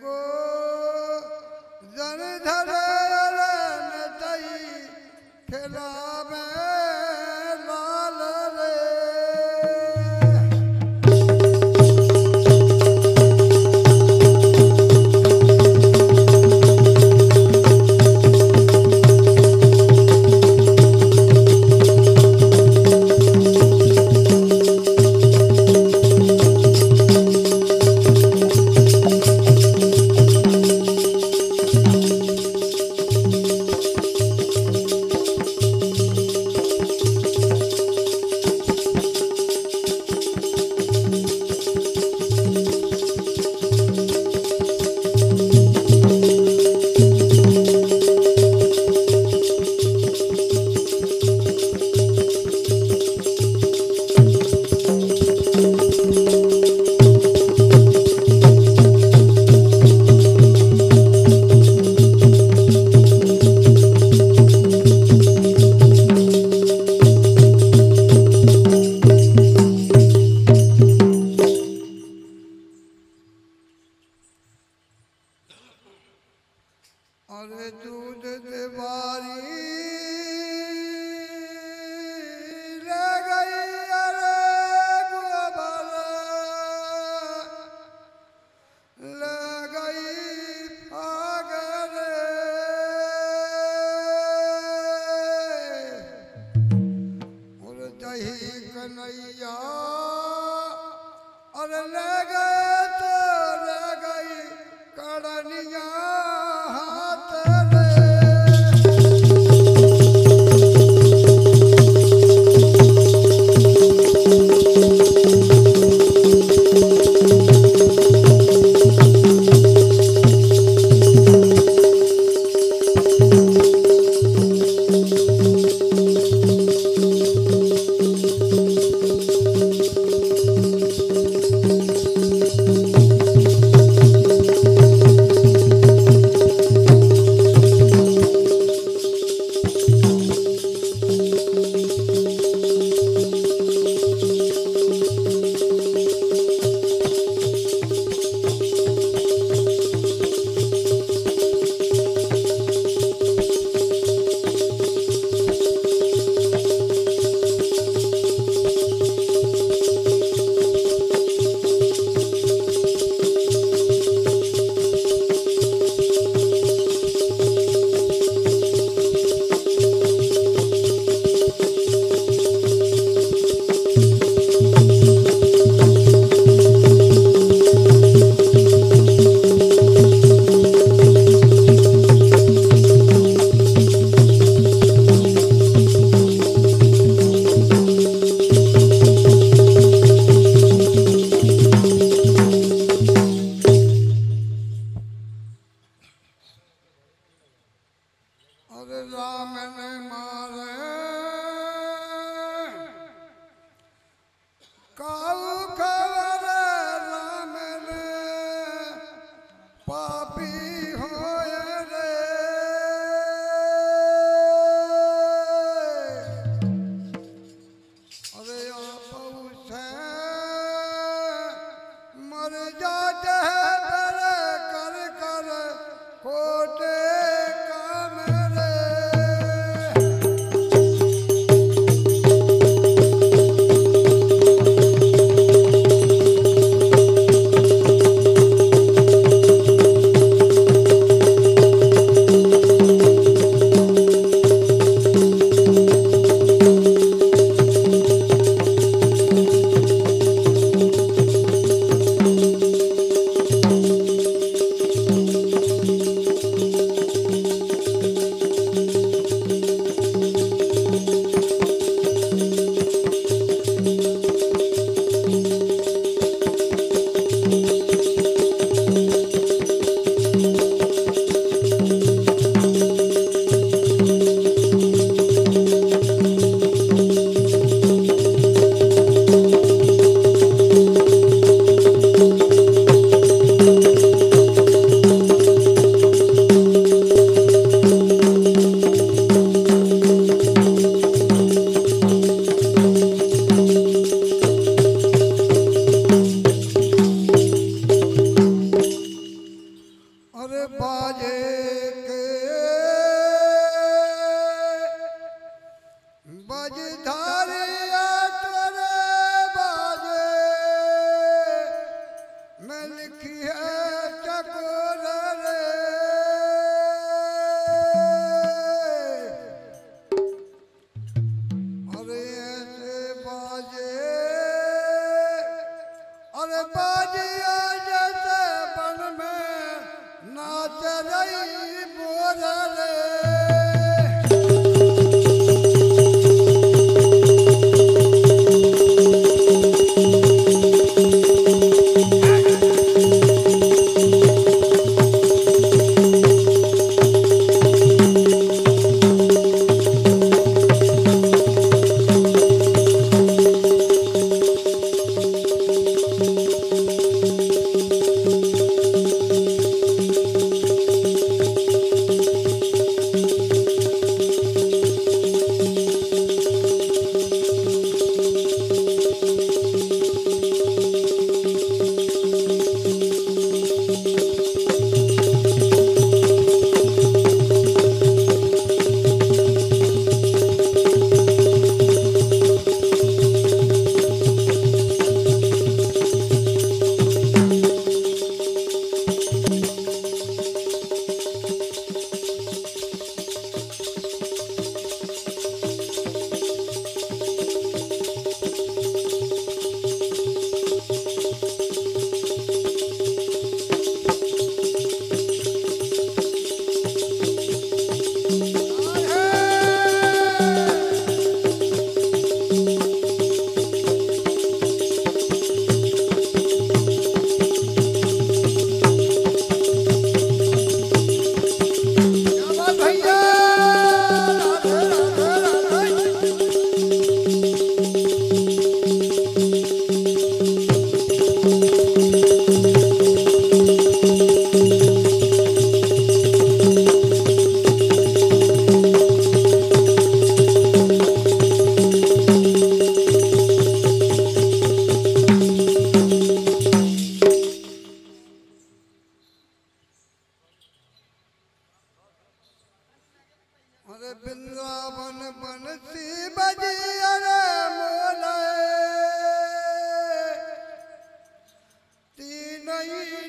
go. love. ਬਾਜੇ ਕੇ नहीं